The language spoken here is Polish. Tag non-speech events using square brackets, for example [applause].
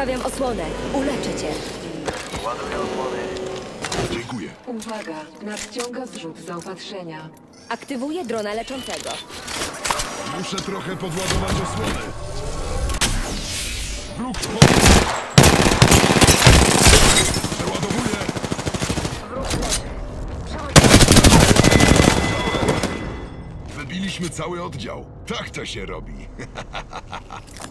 Ustawiam osłonę. Uleczę cię. Ładuję osłony. Dziękuję. Uwaga, nadciąga zrzut zaopatrzenia. Aktywuję drona leczącego. Muszę trochę podładować osłonę. Wróg po... Przeładowuję. Wybiliśmy cały oddział. Tak to się robi. [laughs]